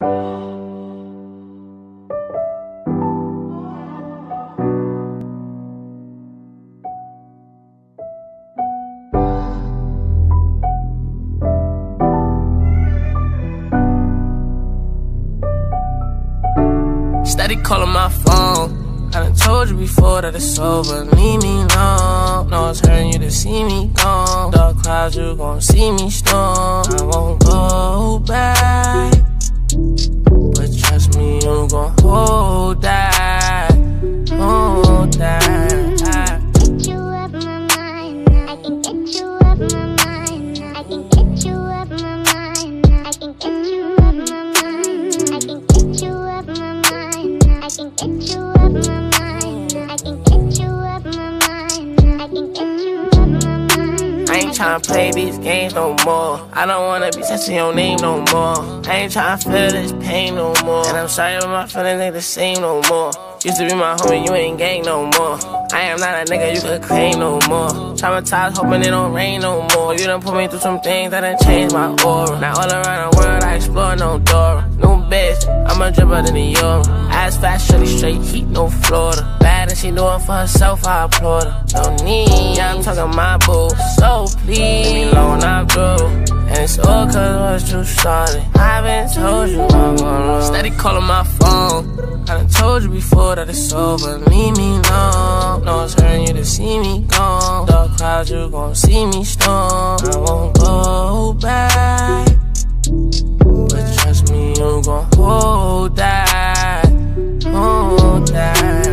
Steady calling my phone. I done told you before that it's over. Leave me alone. No, it's hurting you to see me gone. Dark clouds, you gon' see me storm. I won't go back. But trust me, I'm gon' hold that. Tryna play these games no more. I don't wanna be touching your name no more. I ain't tryna feel this pain no more. And I'm sorry, but my feelings ain't the same no more. Used to be my homie, you ain't gang no more. I am not a nigga you could claim no more. Traumatized, hoping it don't rain no more. You done put me through some things that done changed my aura. Now all around the world, I explore no door. New bitch, I'm a dripper than the euro. Ass fast, shorty straight heat, no Florida. And she do it for herself, I applaud her. No need, yeah, I'm talking my boo. So please, leave me alone, I'm through. And it's all cause what you started. I've been told you I'm gonna Steady calling my phone. I done told you before that it's over. Leave me alone. No, it's hurting you to see me gone. Dark clouds, you gon' see me storm. I won't go back. But trust me, I'm gon' hold that. Hold that.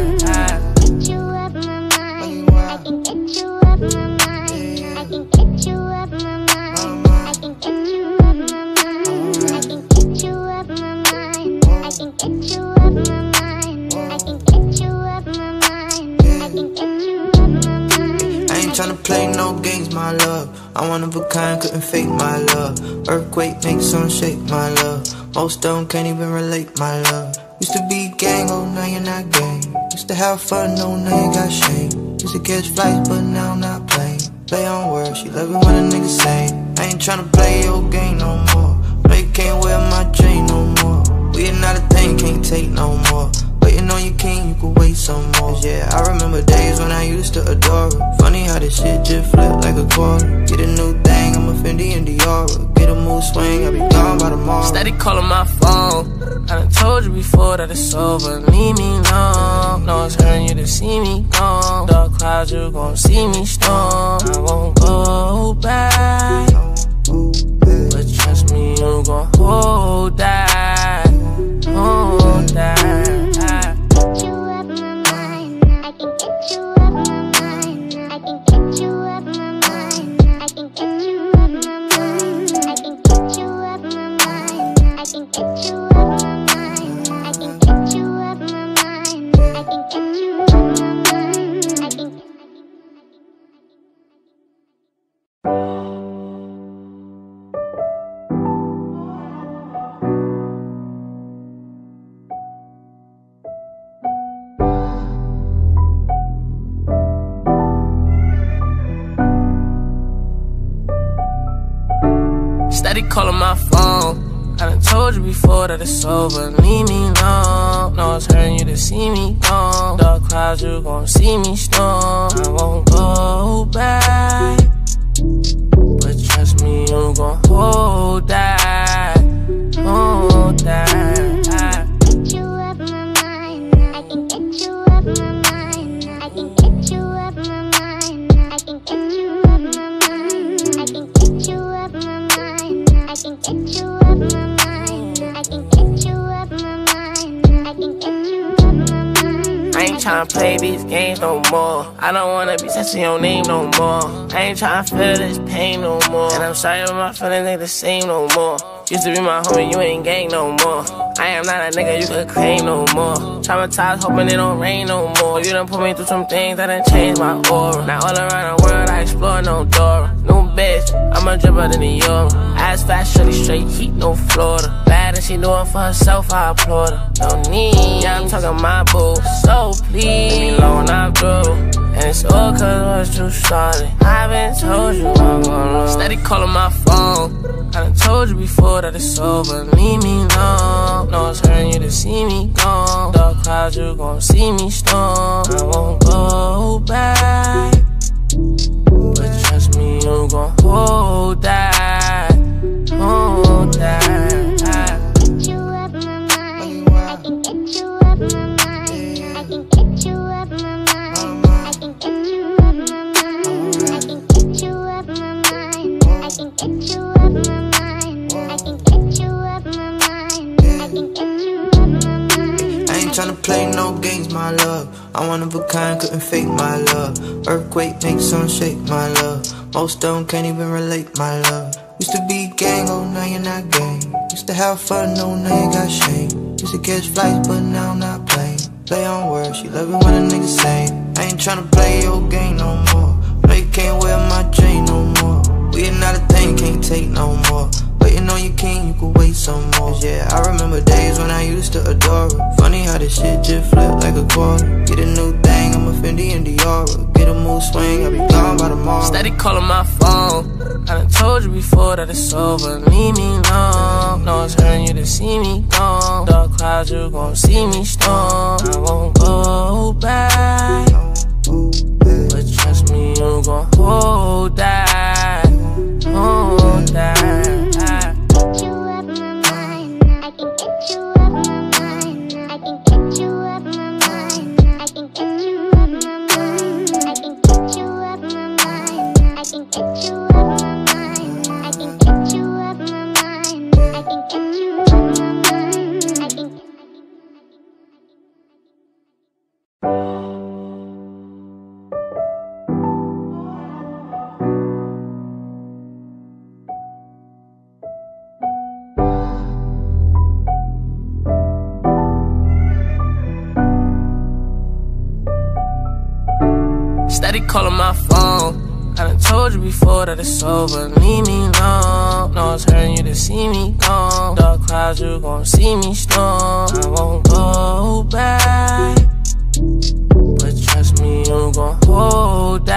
Tryna play no games, my love. I'm one of a kind, couldn't fake my love. Earthquake makes some shake, my love. Most don't can't even relate, my love. Used to be gang, oh now you're not gang. Used to have fun, no now you got shame. Used to catch flights, but now I'm not playing. Play on words, she love it when a nigga say. I ain't tryna play your game no more. No, you can't wear my chain no more. We are not a thing, can't take no more. On your king, you could wait some more. Yeah, I remember days when I used to adore her. Funny how this shit just flipped like a quarter. Get a new thing, I'm a Fendi and Diora. Get a mood swing, I'll be gone by tomorrow. Steady calling my phone. I done told you before that it's over. Leave me alone. No, it's hurting you to see me gone. Dark clouds, you gon' see me storm. I won't go back. But trust me, I'm gon' hold that. Hold that. It's over. Leave me alone. No, it's hurting you to see me gone. Dark clouds, you gon' see me storm. I won't go back. Be your name no more. I ain't tryna feel this pain no more. And I'm sorry, but my feelings ain't the same no more. Used to be my homie, you ain't gang no more. I am not a nigga you could claim no more. Traumatized, hoping it don't rain no more. You done put me through some things that done changed my aura. Now all around the world, I explore no door. New bitch, I'm a dripper than the euro. Ass fast, shorty straight heat, no Florida. Bad and she do it for herself, I applaud her. No need, yeah, I'm talking my boo. So please, leave me alone, I'm. And it's all cause what you started. I've been told you I'm gonna Steady calling my phone. I done told you before that it's over. Leave me alone. No, it's hurting you to see me gone. Dark clouds, you gon' see me storm. I won't go back. But trust me, you gon' hold that. Hold that. My love. I'm one of a kind, couldn't fake my love. Earthquake makes some shake, my love. Most them can't even relate, my love. Used to be gang, oh now you're not gang. Used to have fun, no now you got shame. Used to catch flights, but now I'm not playing. Play on words, she love it when a nigga say. I ain't tryna play your game no more. No, you can't wear my chain no more. We not a thing, can't take no more. Waiting on your king, you could wait some more. Yeah, I remember days when I used to adore her. Funny how this shit just flipped like a quarter. Get a new thing, I'm a Fendi and Dior. Get a mood swing, I'll be gone by tomorrow. Steady calling my phone. I done told you before that it's over. Leave me alone. No, it's hurting you to see me gone. Dark clouds, you gon' see me storm. I won't go back. But trust me, you gon' hold that. Hold that. It's over. Leave me alone. No, it's hurting you to see me gone. Dark clouds, you gon' see me storm. I won't go back. But trust me, you gon' hold that.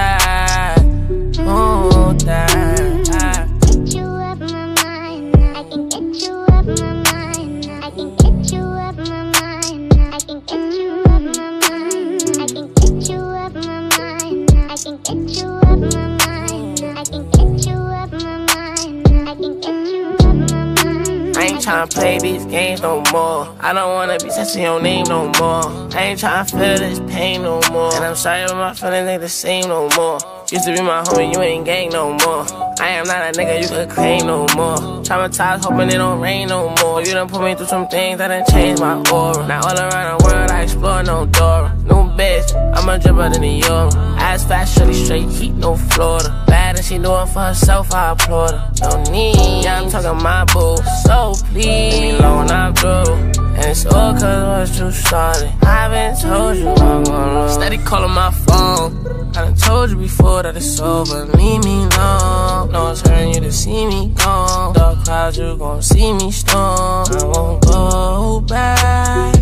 Tryna play these games no more. I don't wanna be touching your name no more. I ain't tryna feel this pain no more. And I'm sorry, but my feelings ain't the same no more. Used to be my homie, you ain't gang no more. I am not a nigga you could claim no more. Traumatized, hoping it don't rain no more. You done put me through some things that done changed my aura. Now all around the world, I explore no door. New bitch, I'm a dripper than the euro. Ass fast, shorty straight heat, no Florida. Bad and she do it for herself, I applaud her. No need, yeah, I'm talking my boo. So please, leave me alone, I'm through. And it's all cause what you started. I've been told you I'm gonna. Steady calling my phone. I done told you before that it's over. Leave me alone. No, it's hurting you to see me gone. Dark clouds, you gon' see me storm. I won't go back.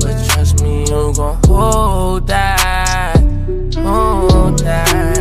But me, oh you gon' hold that. Hold that.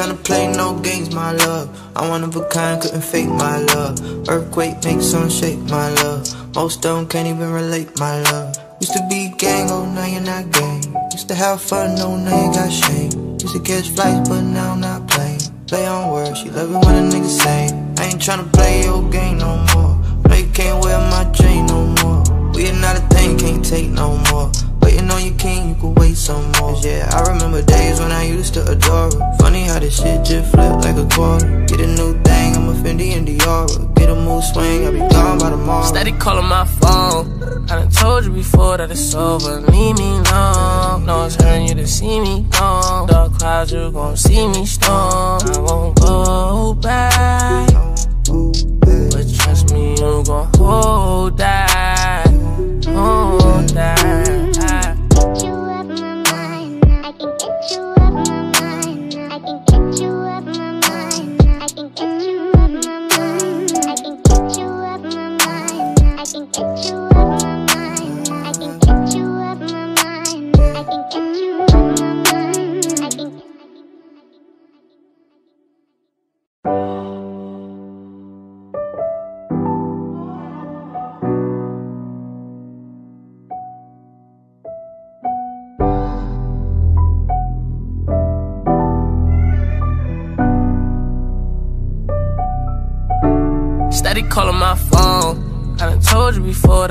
Tryna play no games, my love. I'm one of a kind, couldn't fake my love. Earthquake makes some shake, my love. Most don't can't even relate, my love. Used to be gang, oh now you're not gang. Used to have fun, no now you got shame. Used to catch flights, but now I'm not playing. Play on words, she love it when a nigga say. I ain't tryna play your game no more. No, you can't wear my chain no more. We are not a thing, can't take no more. Waiting on your king, you could wait some more. Yeah, I remember days when I used to adore her. Funny how this shit just flipped like a quarter. Get a new thing, I'm a Fendi and Dior. Get a mood swing, I'll be gone by tomorrow. Steady calling my phone. I done told you before that it's over. Leave me alone. No, it's hurting you to see me gone. Dark clouds, you gon' see me storm. I won't go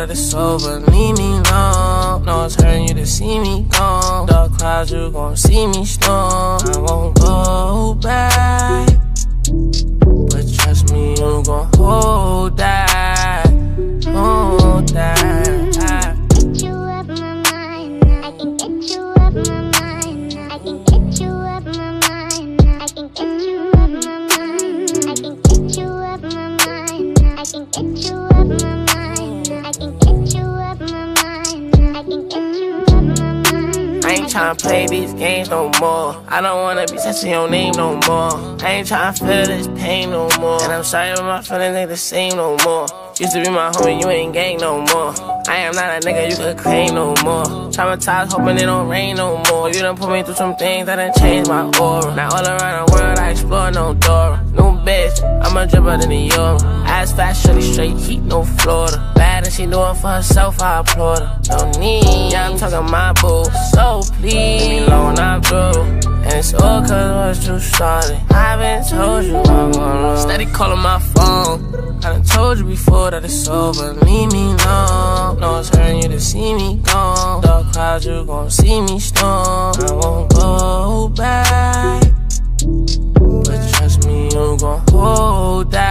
it's over. Be your name no more. I ain't tryna feel this pain no more. And I'm sorry, but my feelings ain't the same no more. Used to be my homie, you ain't gang no more. I am not a nigga you could claim no more. Traumatized, hoping it don't rain no more. You done put me through some things that done changed my aura. Now all around the world, I explore no door. New bitch, I'm a dripper than the Euro. Ass fast, shorty straight heat, no Florida. Bad and she do it for herself, I applaud her. No need, yeah, I'm talking my boo. So please, alone, I'm through. And it's all cause what you. I been told you I'm gonna Steady calling my phone. I done told you before that it's over. Leave me alone. No, it's hurting you to see me gone. Dark clouds, you gon' see me storm. I won't go back. But trust me, you gon' hold that.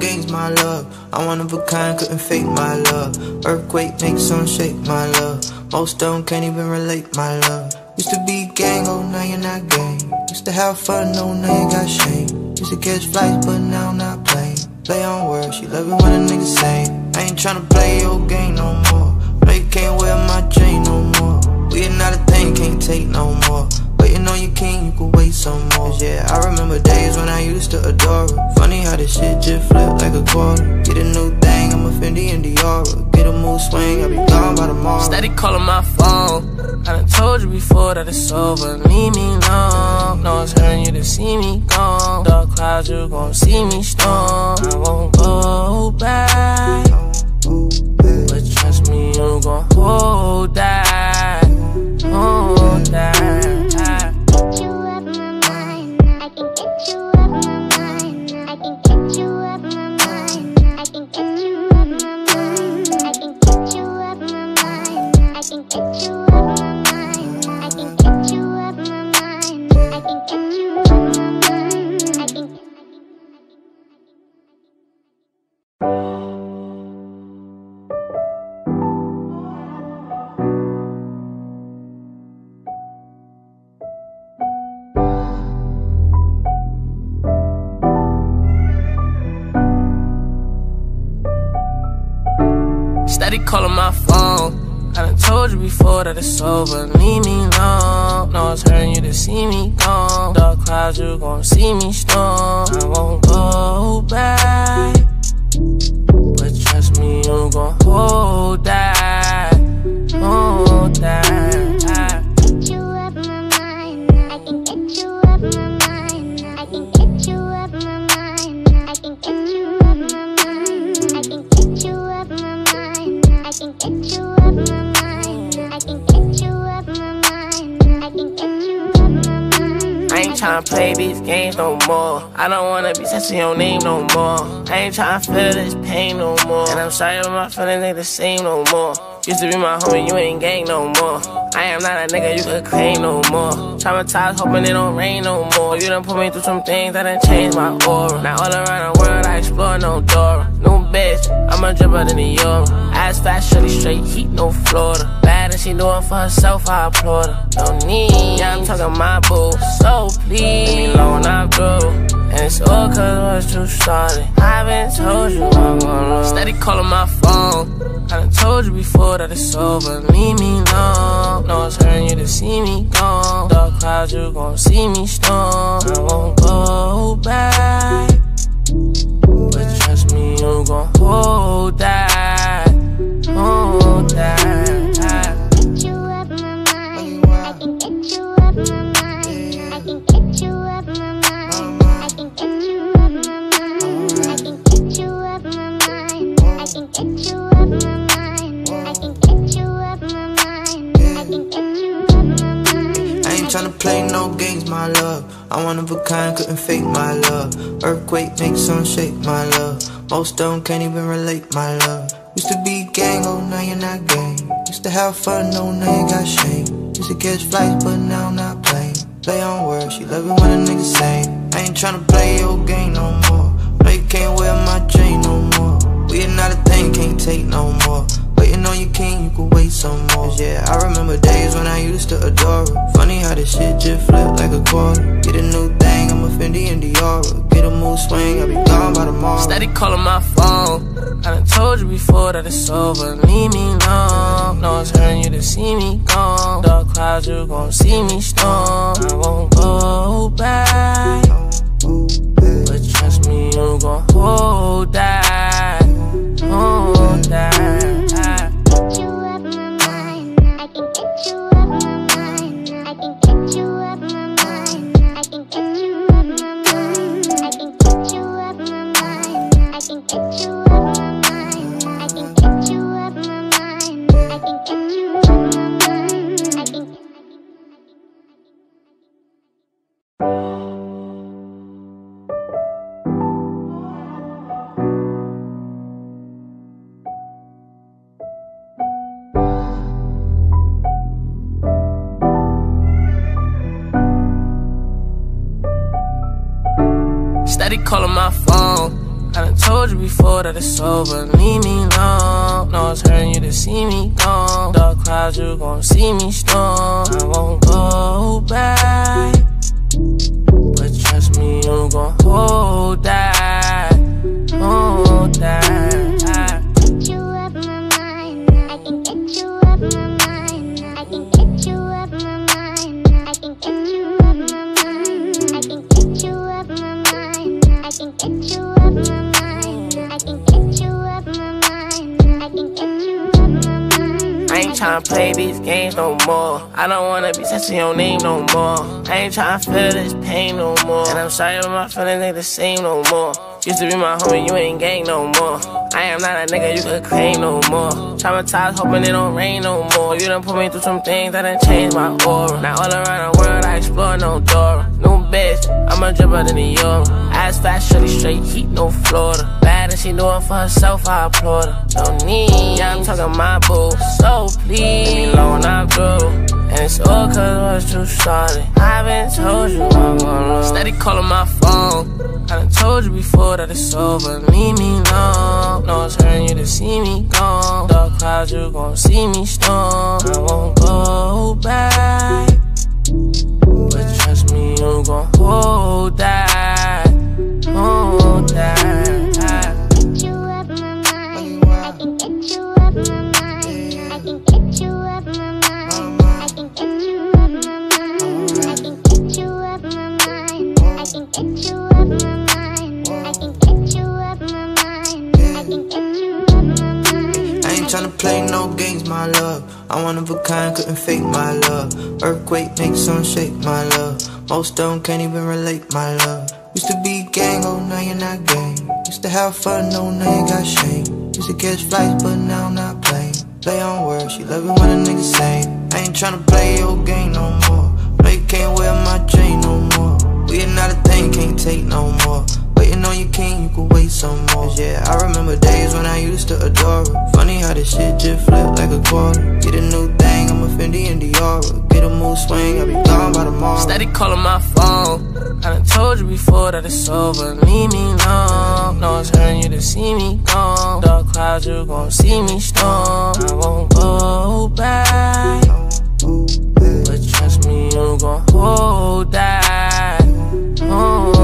Games, my love. I'm one of a kind, couldn't fake my love. Earthquake makes some shake, my love. Most don't can't even relate, my love. Used to be gang, oh now you're not gang. Used to have fun, oh now you got shame. Used to catch flights, but now I'm not playing. Play on words, she love it when a nigga say. I ain't tryna play your game no more. No, you can't wear my chain no more. We are not a thing, can't take no more. Waiting on your king, you can wait some more. yeah, I remember days when I used to adore her. Funny how this shit just flipped like a quarter. Get a new thing, I'm a Fendi and Diora. Get a mood swing, I'll be gone by tomorrow. Steady calling my phone. I done told you before that it's over. Leave me alone. No, it's hurting you to see me gone. Dark clouds, you gon' see me storm. I won't go back. But trust me, you gon' hold that. Hold that. Before that it's over. Leave me alone. No, it's hurting you to see me gone. Dark clouds, you gon' see me storm. Touching your name no more. I ain't tryna feel this pain no more. And I'm sorry, but my feelings ain't the same no more. Used to be my homie, you ain't gang no more. I am not a nigga you could claim no more. Traumatized, hoping it don't rain no more. You done put me through some things that done changed my aura. Now all around the world, I explore no door. New bitch, I'm a dripper than the Euro. Ass fast, shorty straight heat, no Florida. Bad and she do it for herself, I applaud her. No need, yeah, I'm talking my boo. So please, alone, I'm. It's all cause what you started. I've been told you I'm gonna Steady calling my phone. I done told you before that it's over. Leave me alone. No, it's hurting you to see me gone. Dark clouds, you gon' see me storm. I won't go back. But trust me, you gon' hold that. Hold that. I'm one of a kind, couldn't fake my love. Earthquake makes some shake, my love. Most don't can't even relate, my love. Used to be gang, oh now you're not gang. Used to have fun, no now you got shame. Used to catch flights, but now I'm not playing. Play on words, she love it when a nigga say. I ain't tryna play your game no more. No, you can't wear my chain no more. We are not a thing, can't take no more. On your king, you can wait some more. Yeah, I remember days when I used to adore her. Funny how this shit just flipped like a quarter. Get a new thing, I'm a Fendi and Dior. Get a mood swing, I'll be gone by tomorrow. Steady calling my phone. I done told you before that it's over. Leave me alone. No, one's hurting you to see me gone. Dark clouds, you gon' see me storm. I won't go back. But trust me, you gon' hold that. Hold that. That it's over. Leave me alone. No, it's hurting you to see me gone. Dark clouds, you gon' see me storm. I don't wanna be touching your name no more. I ain't tryna feel this pain no more. And I'm sorry, but my feelings ain't the same no more. Used to be my homie, you ain't gang no more. I am not a nigga you could claim no more. Traumatized, hoping it don't rain no more. You done put me through some things that done changed my aura. Now all around the world, I explore no door. New bitch, I'm a dripper than the Euro. Ass fast, shorty straight heat, no Florida. She doing for herself, I applaud her. No need, yeah, I'm talking my boo. So please, alone, I'm. And it's all cause what you started. I've been told you I'm gonna. Steady calling my phone. I done told you before that it's over. Leave me alone. No, it's hurting you to see me gone. Dark clouds, you gon' see me storm. I won't go back. But trust me, you gon' hold that. Hold that. Play no games, my love. I'm one of a kind, couldn't fake my love. Earthquake makes some shake, my love. Most don't can't even relate, my love. Used to be gang, oh now you're not gang. Used to have fun, no now you got shame. Used to catch flights, but now I'm not playing. Play on words, she love it when a nigga say. I ain't tryna play your game no more. No, you can't wear my chain no more. We are not a thing, can't take no more. On your king, you wait some more. Yeah, I remember days when I used to adore her. Funny how this shit just flipped like a quarter. Get a new thing, I'm a Fendi and Dior. Get a mood swing, I'll be gone by tomorrow. Steady calling my phone. I done told you before that it's over. Leave me alone. No, it's hurting you to see me gone. Dark clouds, you gon' see me storm. I won't go back. But trust me, you gon' hold that. Hold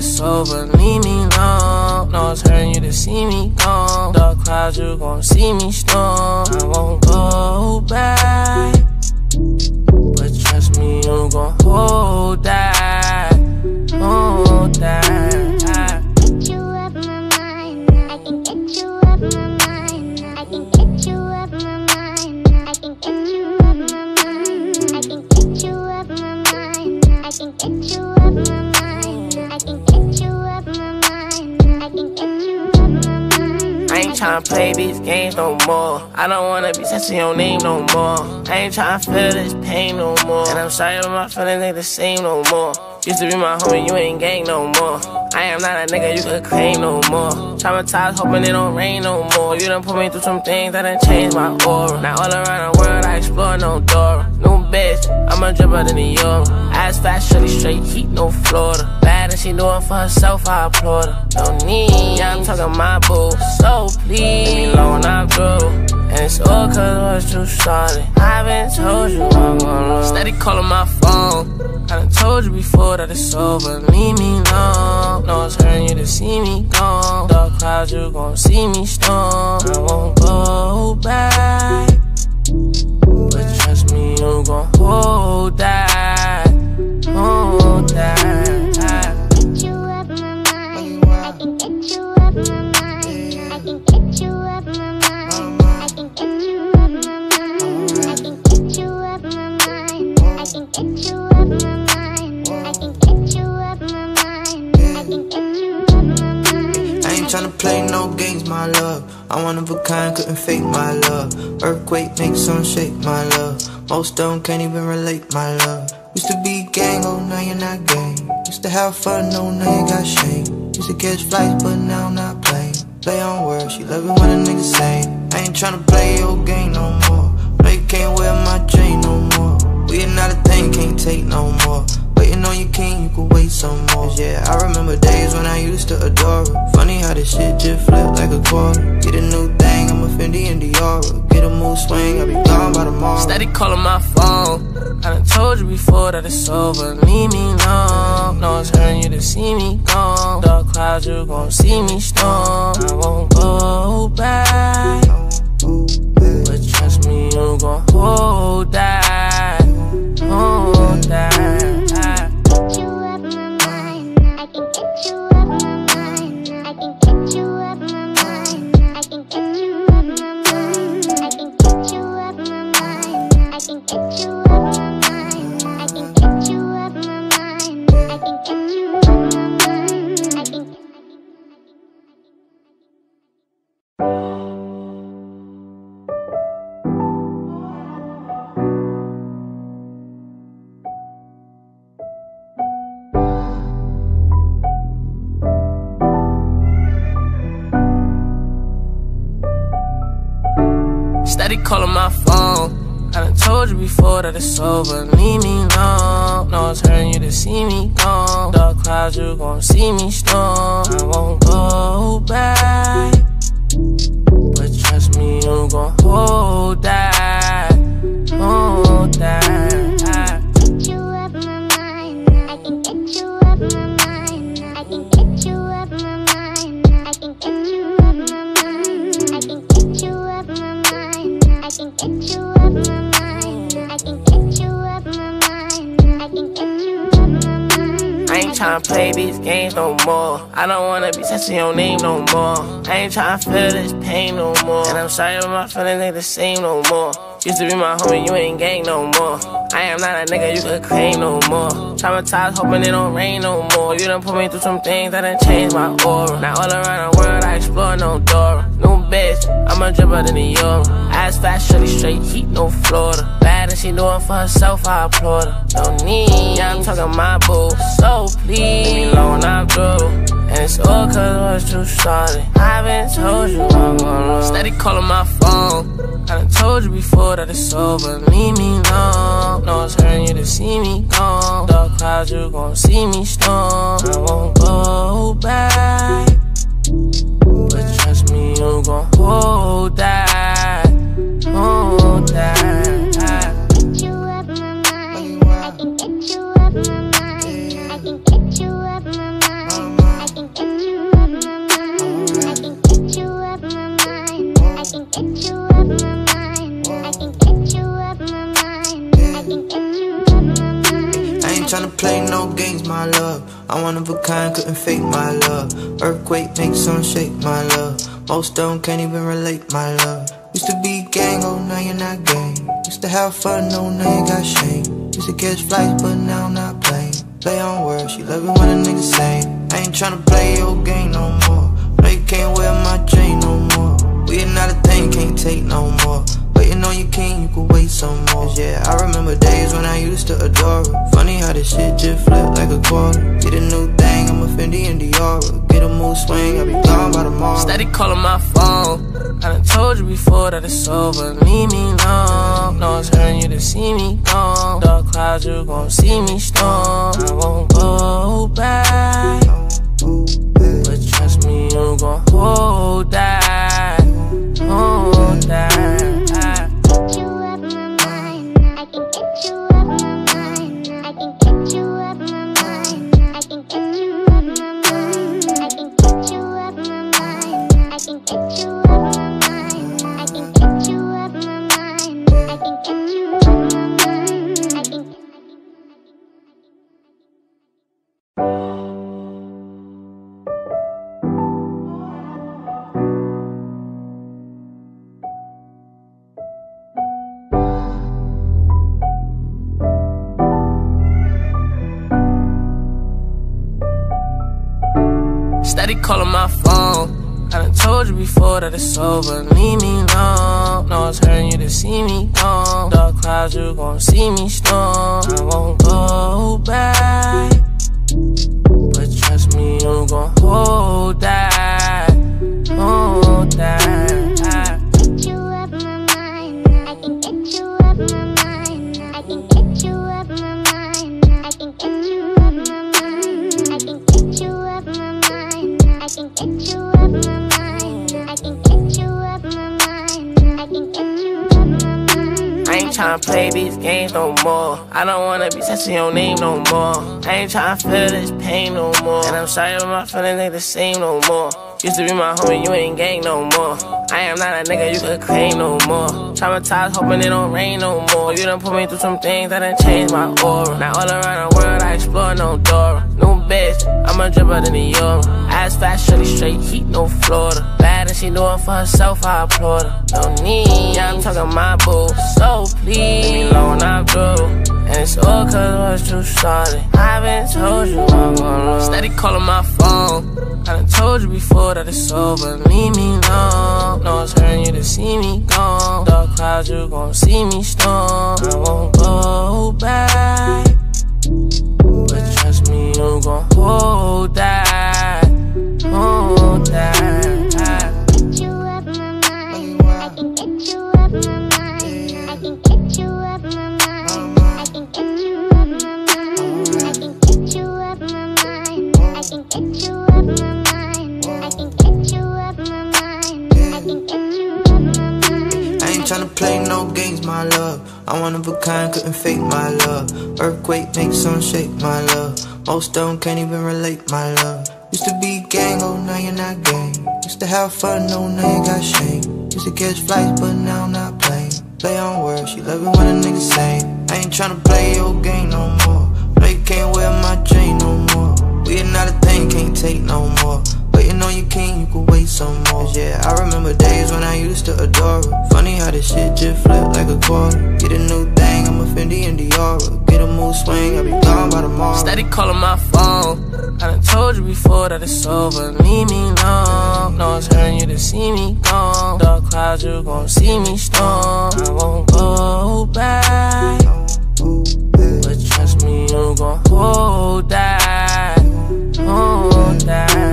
it's over. Leave me alone. No, it's hurting you to see me gone. Dark clouds, you gon' see me storm. Games no more. I don't wanna be touching your name no more. I ain't tryna feel this pain no more. And I'm sorry, but my feelings ain't the same no more. Used to be my homie, you ain't gang no more. I am not a nigga you could claim no more. Traumatized, hoping it don't rain no more. You done put me through some things that done changed my aura. Now all around the world, I explore no door. New bitch, I'm a dripper than the Euro. Ass fast, shorty straight heat, no Florida. Bad and she doing for herself, I applaud her. No need, yeah, I'm talking my boo. So please, leave me alone, I'm through. And it's all cause what you started. I haven't told you I'm gonna Steady calling my phone. I done told you before that it's over. Leave me alone. No, hurting you to see me gone. Dark clouds, you gon' see me storm. I won't go back. But trust you gon' hold that. Hold that. Get you up my mind. I can get you up my mind. I can get you up my mind. I can get you up my mind. I can get you up my mind. I can get you up my mind. I can get you up my mind. I can get you up my mind. I ain't tryna play no games, my love. I'm one of a kind, couldn't fake my love. Earthquake makes some shake, my love. Most don't can't even relate, my love. Used to be gang, oh now you're not gang. Used to have fun, oh now you got shame. Used to catch flights, but now I'm not playing. Play on words, she love it when a nigga say. I ain't tryna play your game no more. No, you can't wear my chain no more. We not a thing, can't take no more. Waiting on your king, you could wait some more. Yeah, I remember days when I used to adore her. Funny how this shit just flipped like a quarter. Get a new thing, I'm a Fendi and Diora. Get a mood swing, I'll be gone by tomorrow. Steady calling my phone. I done told you before that it's over. Leave me alone. No, it's hurting you to see me gone. Dark clouds, you gon' see me storm. I won't go back. But trust me, you gon' hold it's over. Leave ain't tryna feel this pain no more. And I'm sorry, but my feelings ain't the same no more. Used to be my homie, you ain't gang no more. I am not a nigga you could claim no more. Traumatized, hoping it don't rain no more. You done put me through some things that done changed my aura. Now all around the world, I explore no door. New bitch, I'm a dripper than the Euro. Ass fast, shorty straight heat, no Florida. Bad and she doing for herself, I applaud her. No need, yeah, I'm talking my boo. So please, leave me alone, I'm through. And it's all cause what too started. Steady calling my phone. I done told you before that it's over. Leave me alone. No, it's hurting you to see me gone. Dark clouds, you gon' see me storm. I won't go back. But trust me, you gon' hold that. Fake my love. Earthquake makes some shake my love. Most don't can't even relate my love. Used to be gang, oh now you're not gang. Used to have fun, oh now you got shame. Used to catch flights, but now I'm not playing. Play on words, she love it when a nigga say. I ain't tryna play your game no more. No, you can't wear my chain no more. We not a thing, can't take no more. Waiting on your king, you could wait some more. Yeah, I remember days when I used to adore her. Funny how this shit just flipped like a quarter. Get a new Fendi and Diora. Get a mood swing, I'll be gone by tomorrow. Steady calling my phone. I done told you before that it's over. Leave me alone. No, it's hurting you to see me gone. Dark clouds, you gon' see me storm. I won't go back. But trust me, you gon' hold that. Hold it's over. Leave me alone. No, it's hurting you to see me gone. Dark clouds, you gon' see me. Be your name no more. I ain't tryna feel this pain no more. And I'm sorry, but my feelings ain't the same no more. Used to be my homie, you ain't gang no more. I am not a nigga you could claim no more. Traumatized, hoping it don't rain no more. You done put me through some things that done changed my aura. Now all around the world, I explore no door. New bitch, I'm a dripper than the euro. Ass fast, shorty straight heat, no Florida. Bad and she do it for herself, I applaud her. No need, yeah, I'm talking my boo. So please, leave me alone, I'm through. And it's all cause what you started. I've been told you I'm gonna Steady calling my phone. I done told you before that it's over. Leave me alone. No, it's hurting you to see me gone. Dark clouds, you gon' see me storm. I won't go back. But trust me, you gon' hold that. Hold that. One of a kind, couldn't fake my love. Earthquake makes some shake my love. Most don't can't even relate my love. Used to be gang, oh now you're not gang. Used to have fun, oh now you got shame. Used to catch flights, but now I'm not playing. Play on words, she love it when a nigga say. I ain't tryna play your game no more. No, you can't wear my chain no more. We are not a thing, can't take no more. On your king, you could wait some more. Yeah, I remember days when I used to adore her. Funny how this shit just flipped like a quarter. Get a new thing, I'm a Fendi and Diora. Get a mood swing, I'll be gone by tomorrow. Steady calling my phone. I done told you before that it's over. Leave me alone. No, it's hurting you to see me gone. Dark clouds, you gon' see me storm. I won't go back. But trust me, you gon' hold that. Hold that.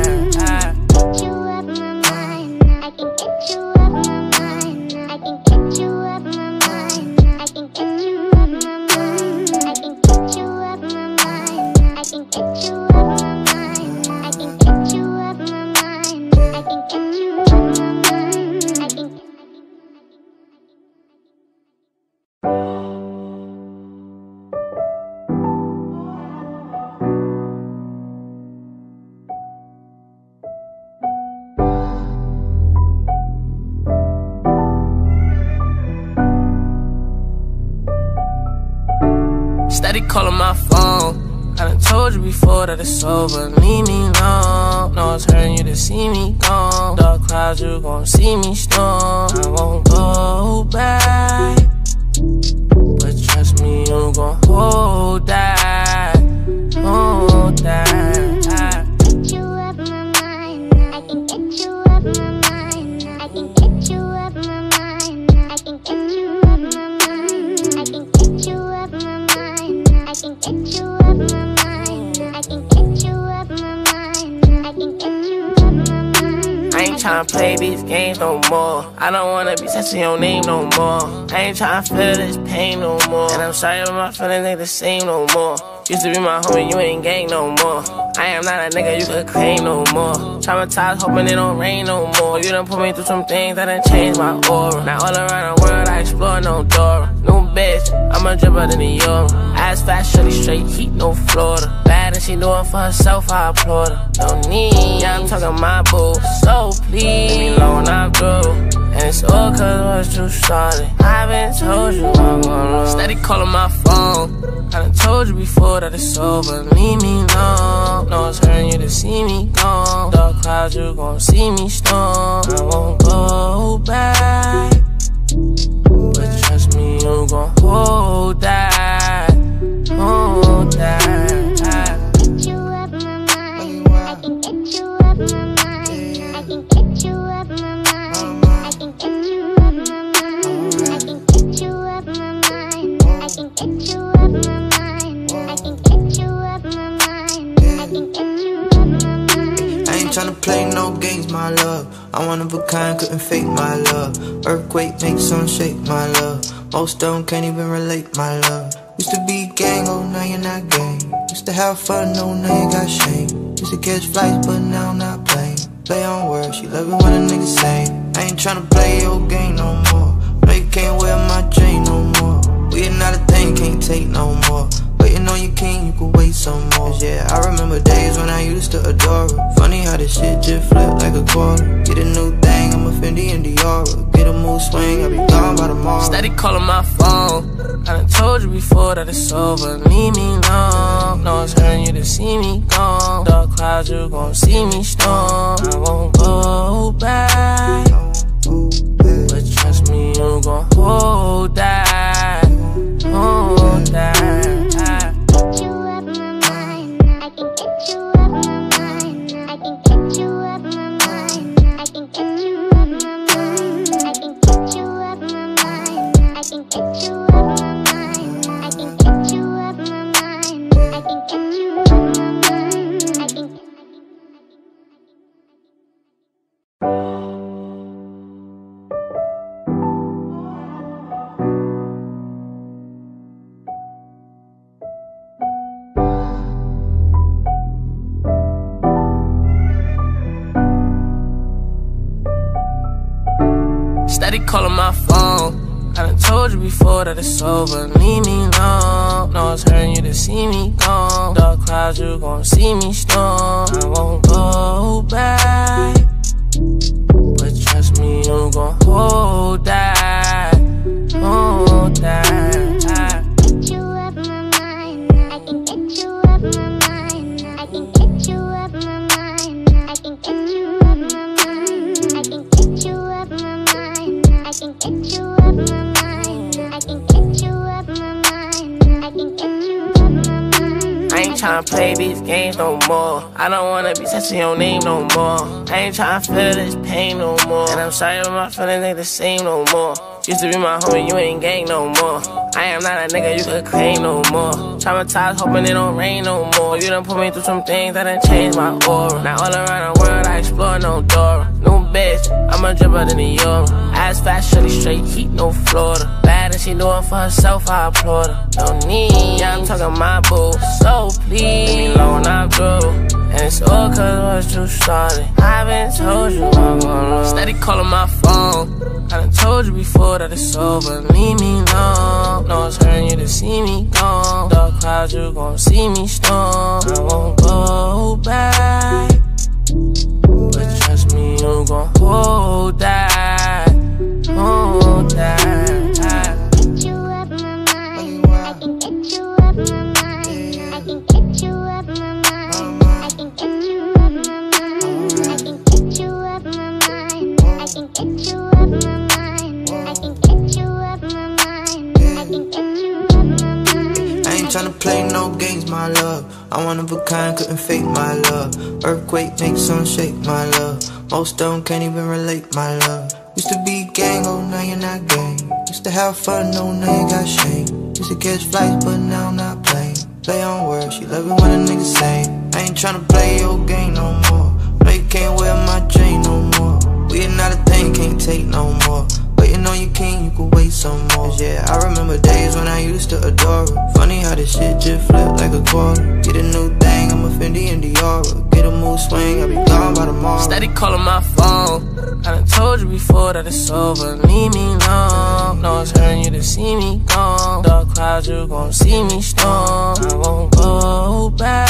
That it's over. Leave me alone. No, it's hurting you to see me gone. Dark clouds, you gon' see me storm. I won't go back. But trust me, you gon' hold that. Hold that. Tryna play these games no more. I don't wanna be touching your name no more. I ain't tryna feel this pain no more. And I'm sorry, but my feelings ain't the same no more. Used to be my homie, you ain't gang no more. I am not a nigga you could claim no more. Traumatized, hoping it don't rain no more. You done put me through some things that done changed my aura. Now all around the world, I explore no door. New bitch, I'm a dripper than the euro. Ass fast, shorty straight heat, no Florida. And she do it for herself, I applaud her. No need, yeah, I'm talking my boo. So please, leave me alone, I'm through. And it's all cause what you started. I've been told you I'm gonna Steady calling my phone. I done told you before that it's over. Leave me alone. No, it's hurting you to see me gone. Dark clouds, you gon' see me storm. I won't go back. But trust me, you gon' hold that. Hold that. Play no games, my love. I'm one of a kind, couldn't fake my love. Earthquake makes some shake, my love. Most them can't even relate, my love. Used to be gang, oh now you're not gang. Used to have fun, oh now you got shame. Used to catch flights, but now I'm not playing. Play on words, she love it when a nigga say. I ain't tryna play your game no more. No, you can't wear my chain no more. We not a thing, can't take no more. On your king, you could wait some more. Yeah, I remember days when I used to adore her. Funny how this shit just flipped like a quarter. Get a new thing, I'm a Fendi and Diora. Get a mood swing, I'll be gone by tomorrow. Steady calling my phone. I done told you before that it's over. Leave me alone. No, it's hurting you to see me gone. Dark clouds, you gon' see me storm. I won't go back. But trust me, you gon' hold that. Hold that it's over. Leave me alone. No, it's hurting you to see me gone. Dark clouds, you gon' see me storm. I won't go back. But trust me, you gon' tryna play these games no more. I don't wanna be touching your name no more. I ain't tryna feel this pain no more. And I'm sorry, but my feelings ain't the same no more. Used to be my homie, you ain't gang no more. I am not a nigga you could claim no more. Traumatized, hoping it don't rain no more. You done put me through some things that done changed my aura. Now all around the world, I explore no door. New bitch, I'm a dripper than the euro. Ass fast, shorty straight heat, no Florida. And she do for herself, I applaud her. No need, yeah, I'm talking my boo. So please, alone, I'm through. And it's all cause what you started. I've been told you I'm gonna Steady calling my phone. I done told you before that it's over. Leave me alone. No, it's hurting you to see me gone. Dark clouds, you gon' see me storm. I won't go back. But trust me, you gon' hold that. Hold I'm one of a kind, couldn't fake my love. Earthquake makes some shake my love. Most don't can't even relate my love. Used to be gang, oh now you're not gang. Used to have fun, no now you got shame. Used to catch flights, but now I'm not playing. Play on words, she love it when a nigga say. I ain't tryna play your game no more. No, you can't wear my chain no more. We not a thing, can't take no more. On your king, you could wait some more. Yeah, I remember days when I used to adore her. Funny how this shit just flipped like a quarter. Get a new thing, I'm a Fendi and Diora. Get a mood swing, I'll be gone by tomorrow. Steady calling my phone. I done told you before that it's over. Leave me alone. No, it's hurting you to see me gone. Dark clouds, you gon' see me storm. I won't go back.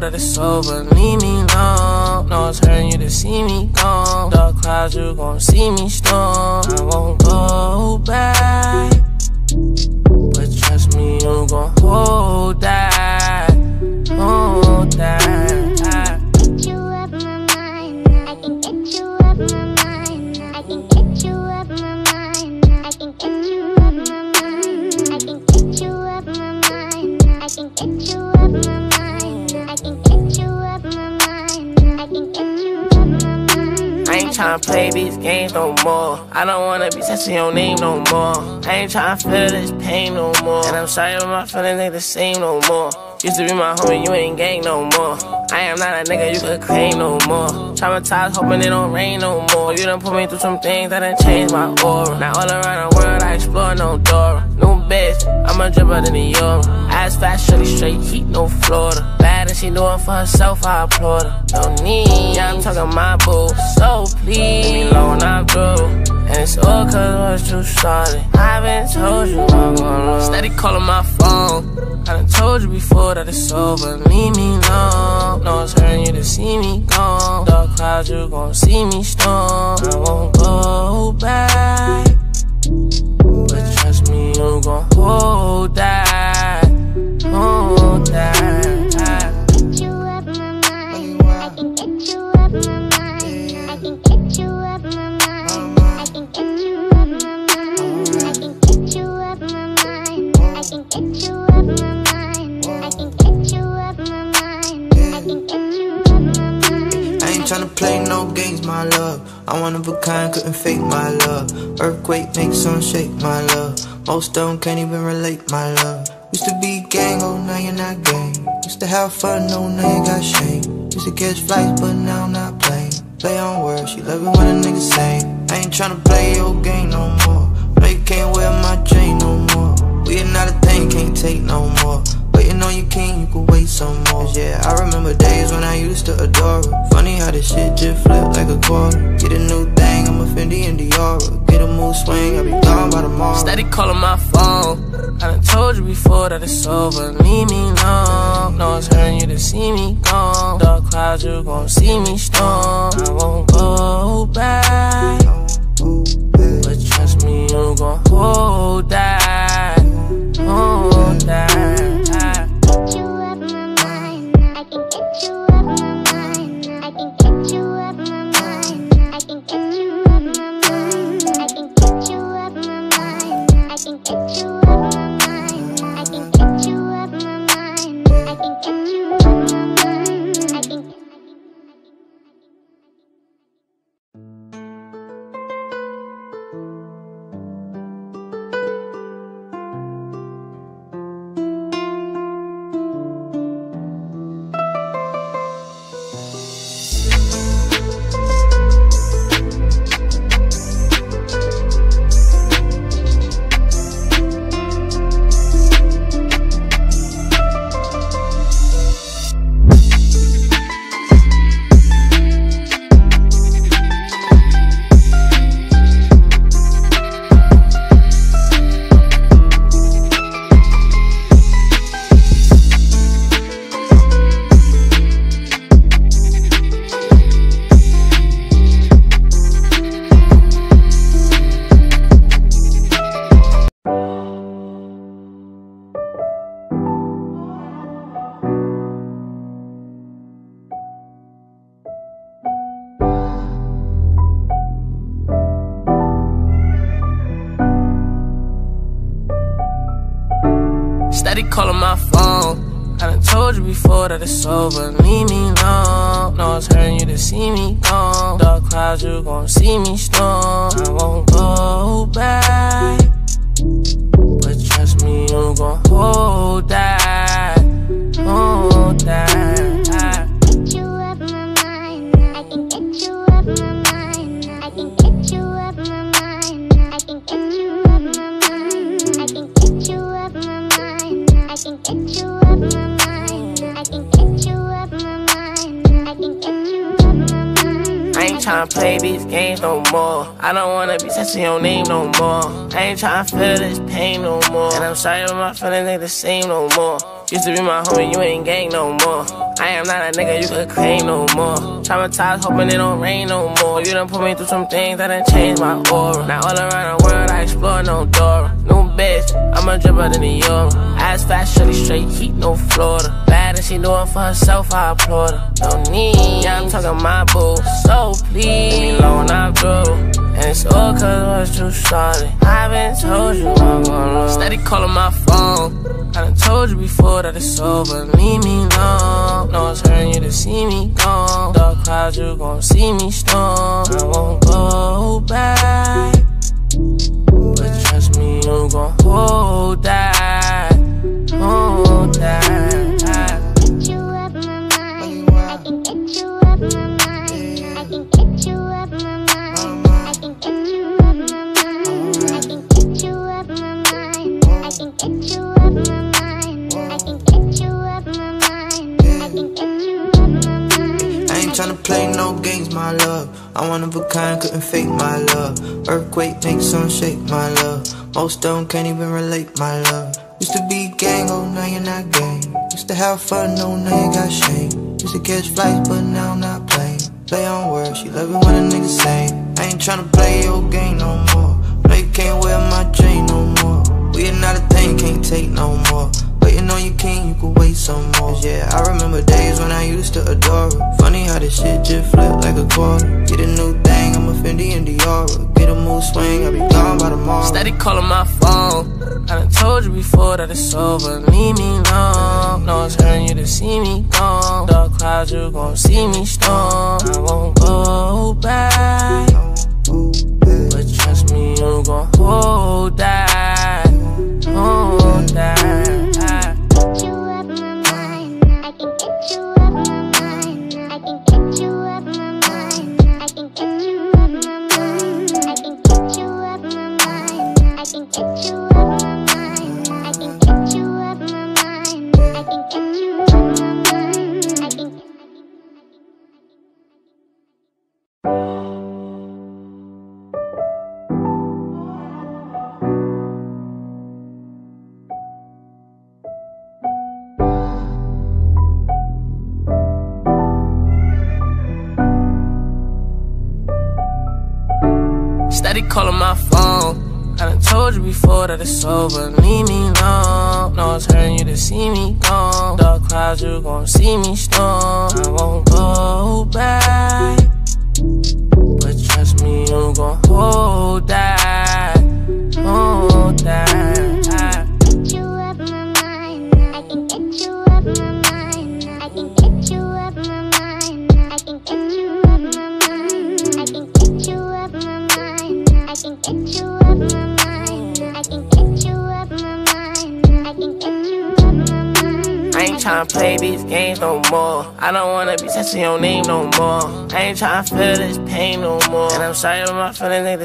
That it's over. Touching your name no more. I ain't tryna feel this pain no more. And I'm sorry, but my feelings ain't the same no more. Used to be my homie, you ain't gang no more. I am not a nigga you could claim no more. Traumatized, hoping it don't rain no more. You done put me through some things that done changed my aura. Now all around the world, I explore no door. New bitch, I'm a dripper than a euro. Ass fast, shorty straight heat, no Florida. Bad and she doing for herself, I applaud her. No need, yeah, I'm talking my boo. So please, leave me alone, I'm through. And it's all cause what you started. I've been told you I'm gonna Steady calling my phone. I done told you before that it's over. Leave me alone. No, it's hurting you to see me gone. Dark clouds, you gon' see me storm. I won't go back. But trust me, you gon' hold that. Hold that. Tryna play no games, my love. I'm one of a kind, couldn't fake my love. Earthquake makes some shake my love. Most don't can't even relate my love. Used to be gang, oh now you're not gang. Used to have fun, no now you got shame. Used to catch flights, but now I'm not playing. Play on words, she love it when a nigga say. I ain't tryna play your game no more. No, you can't wear my chain no more. We are not a thing, can't take no more. On your king, you could wait some more. Yeah, I remember days when I used to adore her. Funny how this shit just flipped like a quarter. Get a new thing, I'm a Fendi and Diora. Get a mood swing, I'll be gone by tomorrow. Steady calling my phone. I done told you before that it's over. Leave me alone. No, it's hurting you to see me gone. Dark clouds, you gon' see me storm. I won't go back. But trust me, you gon' hold that. Hold that. Over. Ain't tryna feel this pain no more. And I'm sorry, but my feelings ain't the same no more. Used to be my homie, you ain't gang no more. I am not a nigga you could claim no more. Traumatized, hoping it don't rain no more. You done put me through some things that done changed my aura. Now all around the world, I explore no door. New bitch, I'm a dripper than a euro. Ass fast, shorty straight heat, no Florida. Bad and she doing for herself, I applaud her. No need, yeah, I'm talking my boo. So please, leave me alone, I'm through. And it's all cause was too started. I've been told you I'm gonna Steady calling my phone. I done told you before that it's over. Leave me alone. No, it's hurting you to see me gone. Dark clouds, you gon' see me storm. I won't go back. But trust me, you gon' hold that. Hold that. Ain't tryna play no games, my love. I'm one of a kind, couldn't fake my love. Earthquake makes some shake, my love. Most don't can't even relate, my love. Used to be gang, oh now you're not gang. Used to have fun, no now you got shame. Used to catch flights, but now I'm not playing. Play on words, she love it when a nigga say. I ain't tryna play your game no more. No, you can't wear my chain no more. We are not a thing, can't take no more. On your king, you could wait some more. Yeah, I remember days when I used to adore her. Funny how this shit just flipped like a quarter. Get a new thing, I'm a Fendi and Dior. Get a move swing, I'll be gone by tomorrow. Steady calling my phone. I done told you before that it's over. Leave me alone. No, it's hurting you to see me gone. Dark clouds, you gon' see me storm. I won't go back. But trust me, you gon' hold that. That it's over.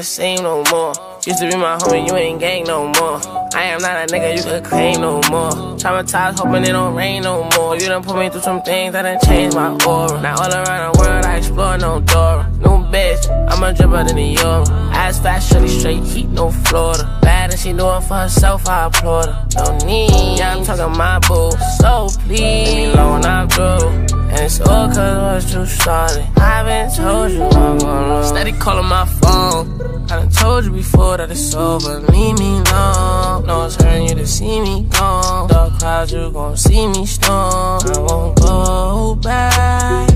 The same no more. Used to be my homie, you ain't gang no more. I am not a nigga you could claim no more. Traumatized, hoping it don't rain no more. You done put me through some things that done changed my aura. Now all around the world, I explore no door. New bitch, I'ma a dripper than a euro. Ass fast, shorty straight heat, no Florida. Bad and she doing for herself, I applaud her. No need, yeah, I'm talking my boo. So please, leave me alone, I'm through. And it's all cause what too started. I've been told you I'm gonna Steady calling my phone. I done told you before that it's over. Leave me alone. No, it's hurting you to see me gone. Dark clouds, you gon' see me storm. I won't go back.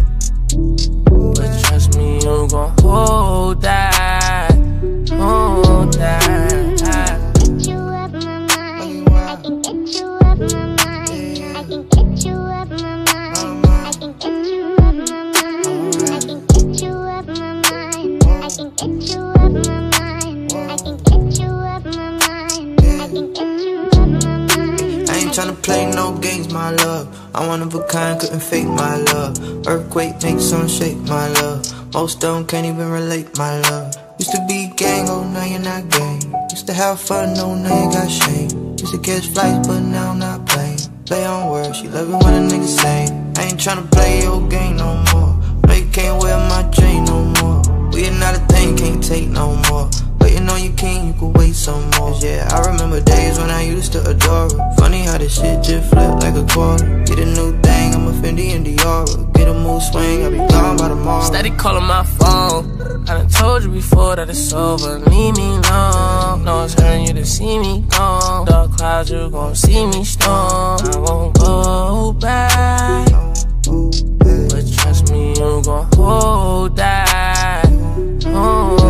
But trust me, you gon' hold that. Hold that. Tryna play no games, my love. I'm one of a kind, couldn't fake my love. Earthquake makes some shake, my love. Most don't can't even relate, my love. Used to be gang, oh now you're not gang. Used to have fun, no now you got shame. Used to catch flights, but now I'm not playing. Play on words, she love it when a nigga say. I ain't tryna play your game no more. No, you can't wear my chain no more. We are not a thing, can't take no more. Waiting on you king, you could wait some more. Yeah, I remember days when I used to adore her. Funny how this shit just flipped like a quarter. Get a new thing, I'm a Fendi and Dior. Get a mood swing, I'll be gone by tomorrow. Steady calling my phone. I done told you before that it's over. Leave me alone. No, it's hurting you to see me gone. Dark clouds, you gon' see me storm. I won't go back. But trust me, you gon' hold that. Hold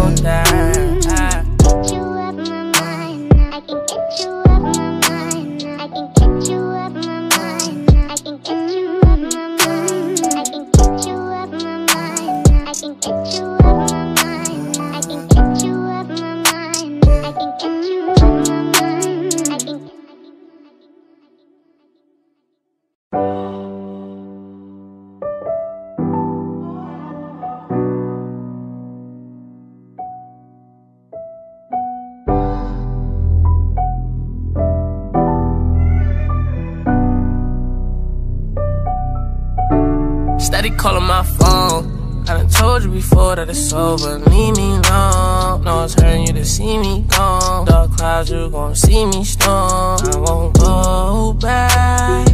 calling my phone. I done told you before that it's over. Leave me alone. No, it's hurting you to see me gone. Dark clouds, you gon' see me storm. I won't go back.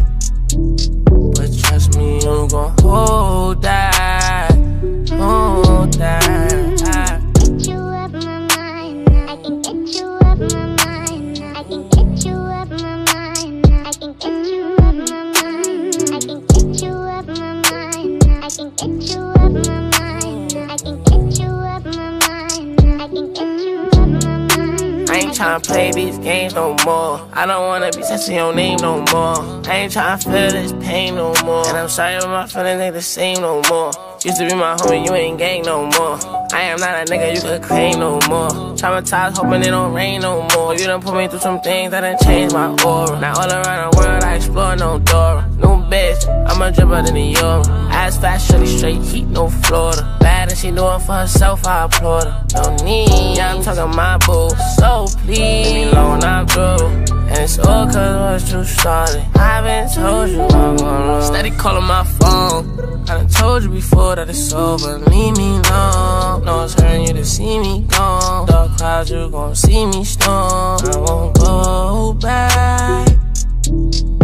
But trust me, you gon' hold play these games no more. I don't wanna be touching your name no more. I ain't tryna feel this pain no more. And I'm sorry, but my feelings ain't the same no more. Used to be my homie, you ain't gang no more. I am not a nigga you could claim no more. Traumatized, hoping it don't rain no more. You done put me through some things that done changed my aura. Now all around the world, I explore no door. New bitch, I'm a dripper than a euro. Ass fast, shorty straight, heat, no Florida. And she do it for herself, I applaud her. No need, yeah, I'm talking my boo. So please, leave alone, I'm through. And it's all cause what you started. I've been told you I'm gonna Steady calling my phone. I done told you before that it's over. Leave me alone. No, it's hurting you to see me gone. Dark clouds, you gon' see me storm. I won't go back.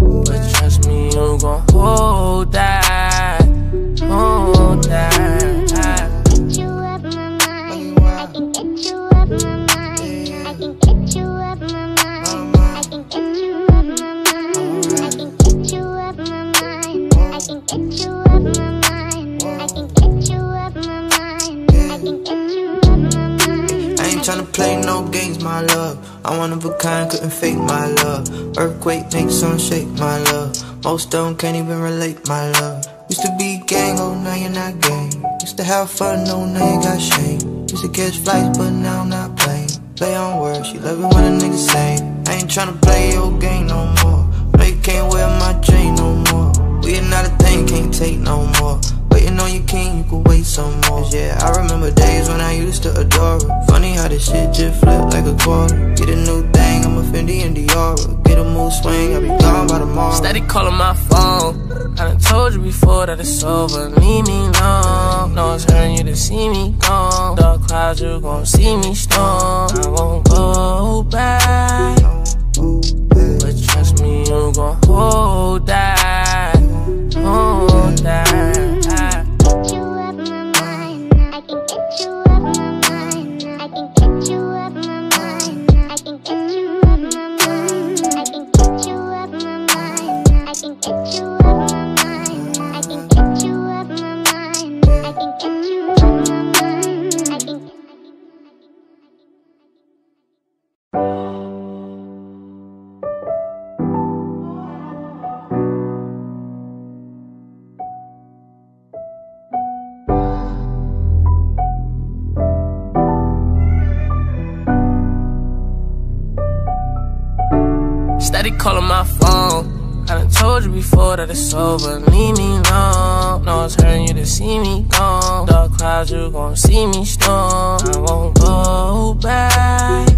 But trust me, you gon' hold that. Hold that. Tryna play no games, my love. I'm one of a kind, couldn't fake my love. Earthquake makes some shake, my love. Most don't can't even relate, my love. Used to be gang, oh now you're not gang. Used to have fun, no now you got shame. Used to catch flights, but now I'm not playing. Play on words, she love it when a nigga say. I ain't tryna play your game no more. No, you can't wear my chain no more. We are not a thing, can't take no more. On you king, you could wait some more. Yeah, I remember days when I used to adore her. Funny how this shit just flipped like a quarter. Get a new thing, I'm a Fendi and Dior. Get a mood swing, I'll be gone by tomorrow. Steady calling my phone. I done told you before that it's over. Leave me alone. No, it's hurting you to see me gone. Dark clouds, you gon' see me storm. I won't go back. But trust me, you gon' hold that. Calling my phone. I done told you before that it's over. Leave me alone. No, it's hurting you to see me gone. Dark clouds, you gon' see me storm. I won't go back.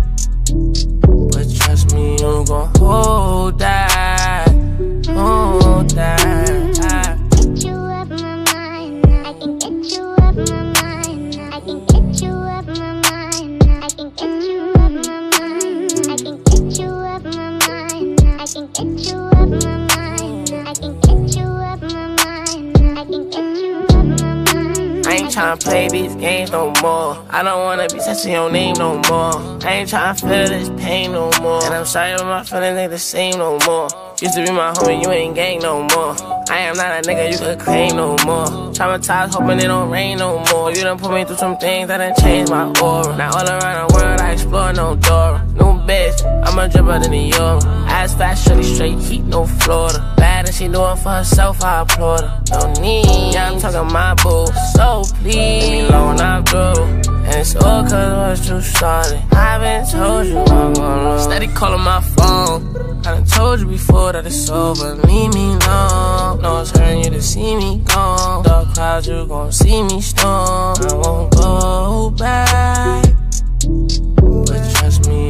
Games no more. I don't wanna be touching your name no more. I ain't tryna feel this pain no more. And I'm sorry, but my feelings ain't the same no more. Used to be my homie, you ain't gang no more. I am not a nigga you could claim no more. Traumatized, hoping it don't rain no more. You done put me through some things that done changed my aura. Now all around the world, I explore no door. New bitch, I'm a dripper than the euro. Ass fast, shorty straight heat, no Florida. Bad and she doing for herself, I applaud her. No need, yeah, I'm talking my boo. So please, leave me alone, I'm through. And it's all cause what you started. I've been told you I'm gonna Steady calling my phone. I done told you before that it's over. Leave me alone. No, it's hurting you to see me gone. Dark clouds, you gon' see me storm. I won't go back.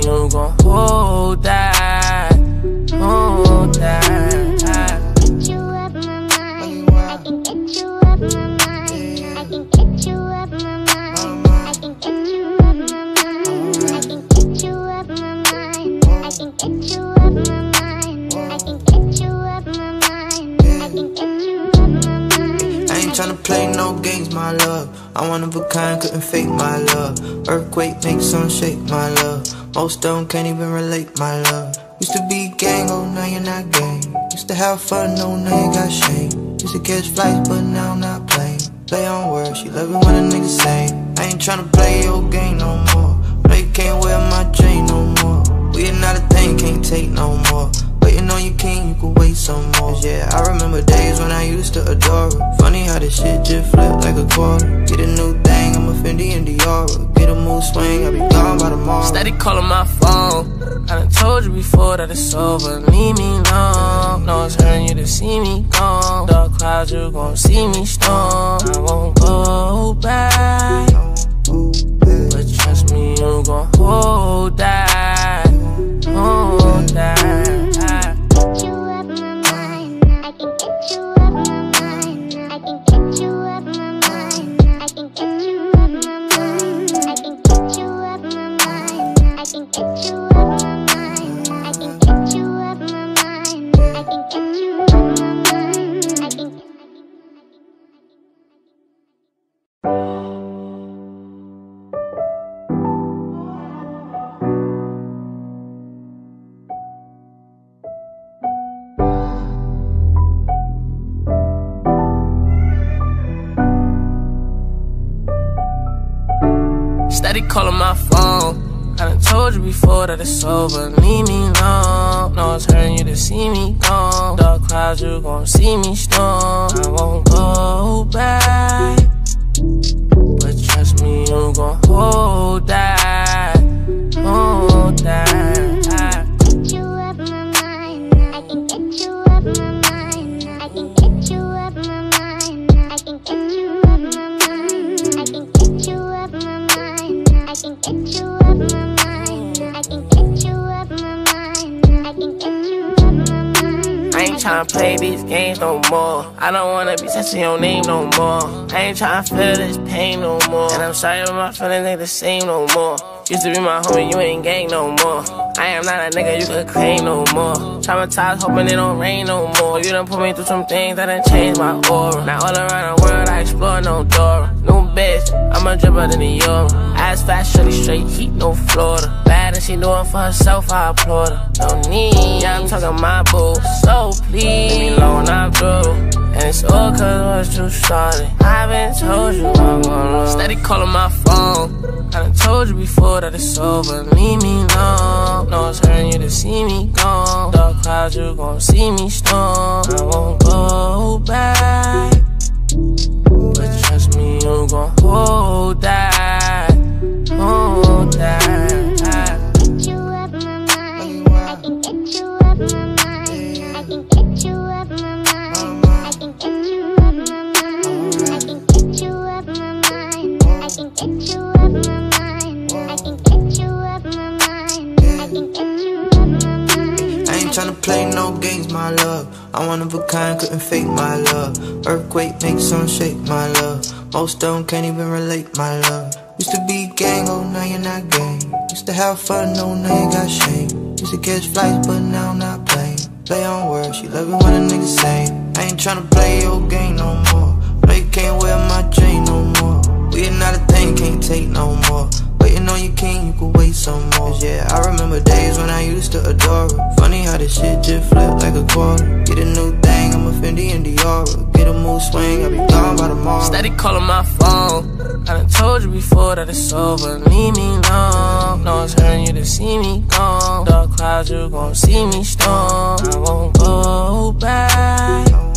You gon' hold that. Hold that. Get you up my mind. I can get you up my mind. I can get you up my mind. I can get you up my mind. I can get you up my mind. I can get you up my mind. I can get you up my mind. I can get you up my mind. I ain't tryna play no games, my love. I'm one of a kind, couldn't fake my love. Earthquake makes some shake, my love. Most them can't even relate, my love. Used to be gang, oh now you're not gang. Used to have fun, no now you got shame. Used to catch flights, but now I'm not playing. Play on words, she love it when a nigga say. I ain't tryna play your game no more. No, you can't wear my chain no more. We are not a thing, can't take no more. Waiting on your king, you can wait some more. Yeah, I remember days when I used to adore her. Funny how this shit just flipped like a quarter. Get a new I'm a Fendi and Dior. Get a mood swing, I'll be gone by tomorrow. Steady calling my phone. I done told you before that it's over. Leave me alone. No, it's hurting you to see me gone. Dark clouds, you gon' see me storm. I won't go back. But trust me, you gon' hold that. Hold that. That it's over. Leave me alone. No, it's hurting you to see me gone. Dark clouds, you gon' see me storm. I won't go back. But trust me, you gon' hold that. Tryna play these games no more. I don't wanna be touching your name no more. I ain't tryna feel this pain no more. And I'm sorry, but my feelings ain't the same no more. Used to be my homie, you ain't gang no more. I am not a nigga you could claim no more. Traumatized, hoping it don't rain no more. You done put me through some things that done changed my aura. Now all around the world, I explore no door. New bitch, I'm a dripper than the euro. Ass fast, shorty straight heat, no Florida. Bad and she doing for herself, I applaud her. No need, yeah, I'm talking my boo. So please, leave me alone, I'm through. And it's all cause what you started. I've been told you I'm gonna Steady calling my phone. I done told you before that it's over. Leave me alone. No, it's hurting you to see me gone. Dark clouds, you gon' see me storm. I won't go back. But trust me, you gon' hold that long time. Tryna play no games, my love. I'm one of a kind, couldn't fake my love. Earthquake make some shake, my love. Most don't can't even relate, my love. Used to be gang, oh now you're not gang. Used to have fun, no now you got shame. Used to catch flights, but now I'm not playing. Play on words, she love it when a nigga say. I ain't tryna play your game no more. No, you can't wear my chain no more. We not a thing, can't take no more. Waiting on your king, you could wait some more. Yeah, I remember days when I used to adore her. Funny how this shit just flipped like a quarter. Get a new thing, I'm a Fendi and Diora. Get a mood swing, I'll be gone by tomorrow. Steady calling my phone. I done told you before that it's over. Leave me alone. No, it's hurting you to see me gone. Dark clouds, you gon' see me storm. I won't go back.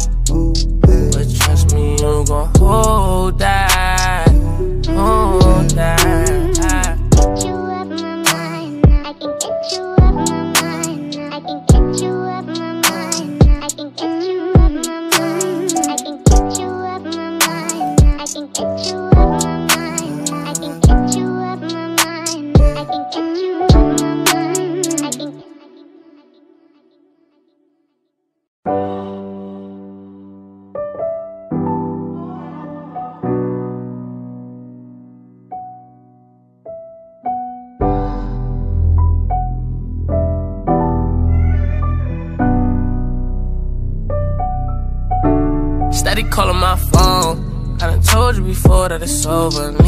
That it's over.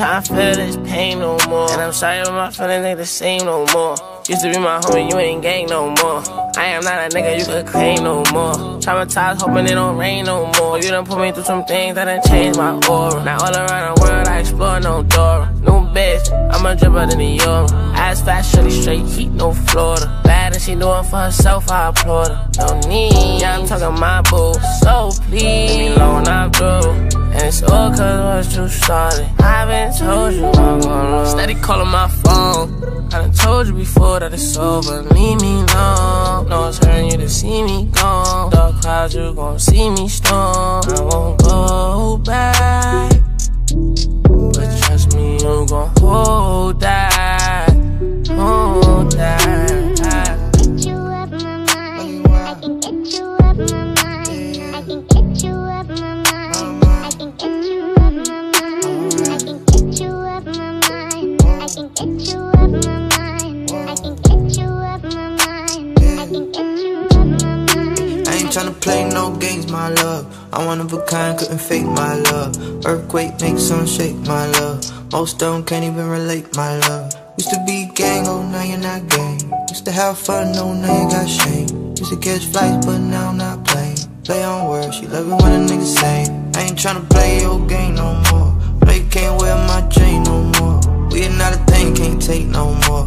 Ain't tryna feel this pain no more. And I'm sorry, but my feelings ain't the same no more. Used to be my homie, you ain't gang no more. I am not a nigga you could claim no more. Traumatized, hoping it don't rain no more. You done put me through some things that done changed my aura. Now all around the world, I explore no door. New bitch, I'm a dripper than the Euro. Ass fast, shorty straight, heat, no Florida. Bad and she doing for herself, I applaud her. No need, yeah, I'm talking my boo. So please, leave me alone, I'm through. And it's all cause what you started. I've been told you I'm gonna Steady calling my phone. I done told you before that it's over. Leave me alone. No, it's hurting you to see me gone. Dark clouds, you gon' see me storm. I won't go back. But trust me, you gon' hold that. Play no games, my love. I'm one of a kind, couldn't fake my love. Earthquake makes some shake, my love. Most them can't even relate, my love. Used to be gang, oh now you're not gang. Used to have fun, no now you got shame. Used to catch flights, but now I'm not playing. Play on words, she love it when a nigga say. I ain't tryna play your game no more. No, you can't wear my chain no more. We are not a thing, can't take no more.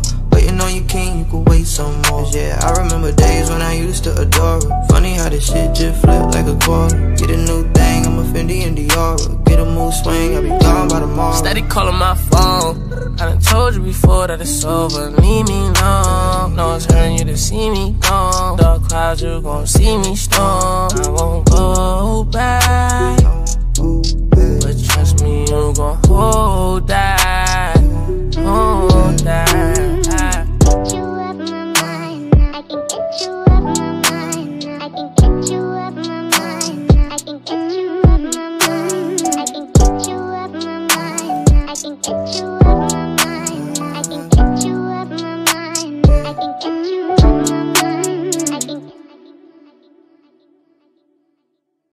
Waiting on your king, you could wait some more. yeah, I remember days when I used to adore her. Funny how this shit just flipped like a quarter. Get a new thing, I'm a Fendi and Diora. Get a mood swing, I'll be gone by tomorrow. Steady calling my phone. I done told you before that it's over. Leave me alone. No, it's hurting you to see me gone. Dark clouds, you gon' see me storm. I won't go back. But trust me, you gon' hold that hold that. It's